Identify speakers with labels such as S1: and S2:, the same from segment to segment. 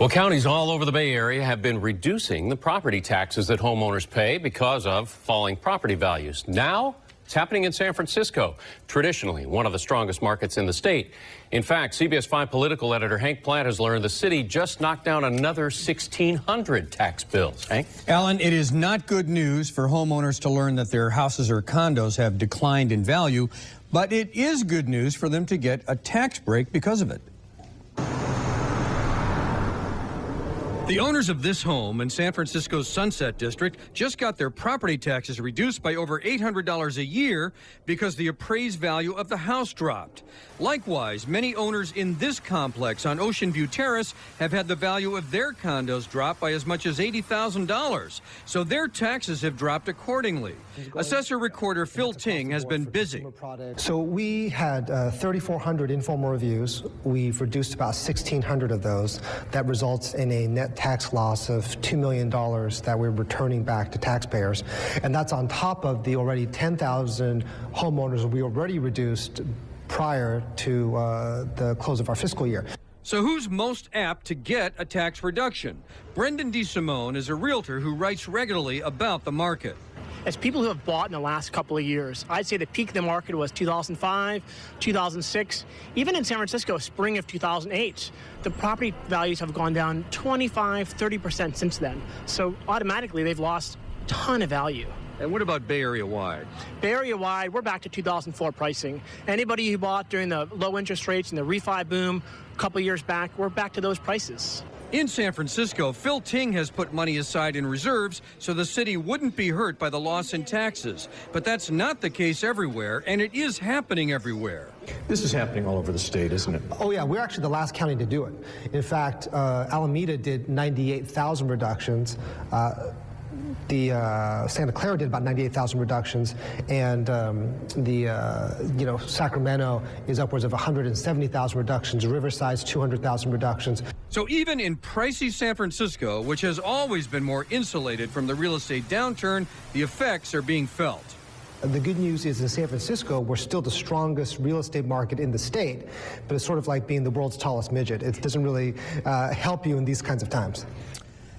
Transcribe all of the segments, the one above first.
S1: Well, counties all over the Bay Area have been reducing the property taxes that homeowners pay because of falling property values. Now, it's happening in San Francisco, traditionally one of the strongest markets in the state. In fact, CBS 5 political editor Hank Plante has learned the city just knocked down another 1,600 tax bills. Hank?
S2: Alan, it is not good news for homeowners to learn that their houses or condos have declined in value, but it is good news for them to get a tax break because of it. The owners of this home in San Francisco's Sunset District just got their property taxes reduced by over $800 a year because the appraised value of the house dropped. Likewise, many owners in this complex on Ocean View Terrace have had the value of their condos drop by as much as $80,000, so their taxes have dropped accordingly. Assessor Recorder Phil Ting has been busy.
S3: So we had uh, 3,400 informal reviews. We've reduced about 1,600 of those. That results in a net tax loss of $2 million that we're returning back to taxpayers. And that's on top of the already 10,000 homeowners we already reduced prior to uh, the close of our fiscal year.
S2: So who's most apt to get a tax reduction? Brendon DeSimone is a realtor who writes regularly about the market
S4: as people who have bought in the last couple of years. I'd say the peak of the market was 2005, 2006, even in San Francisco, spring of 2008. The property values have gone down 25, 30% since then. So automatically, they've lost a ton of value.
S2: And what about Bay Area wide?
S4: Bay Area wide, we're back to 2004 pricing. Anybody who bought during the low interest rates and the refi boom a couple years back, we're back to those prices.
S2: In San Francisco, Phil Ting has put money aside in reserves so the city wouldn't be hurt by the loss in taxes. But that's not the case everywhere, and it is happening everywhere.
S5: This is happening all over the state, isn't it?
S3: Oh, yeah. We're actually the last county to do it. In fact, uh, Alameda did 98,000 reductions. Uh, the uh, Santa Clara did about 98,000 reductions, and um, the uh, you know Sacramento is upwards of 170,000 reductions. Riverside's 200,000 reductions.
S2: So even in pricey San Francisco, which has always been more insulated from the real estate downturn, the effects are being felt.
S3: The good news is in San Francisco, we're still the strongest real estate market in the state, but it's sort of like being the world's tallest midget. It doesn't really uh, help you in these kinds of times.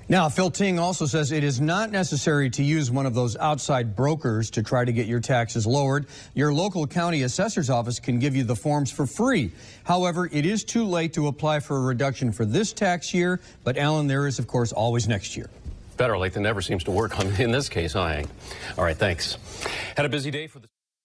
S2: Now, Phil Ting also says it is not necessary to use one of those outside brokers to try to get your taxes lowered. Your local county assessor's office can give you the forms for free. However, it is too late to apply for a reduction for this tax year, but Alan, there is, of course, always next year.
S1: Better late than never seems to work on in this case, Hank? All right, thanks. Had a busy day for the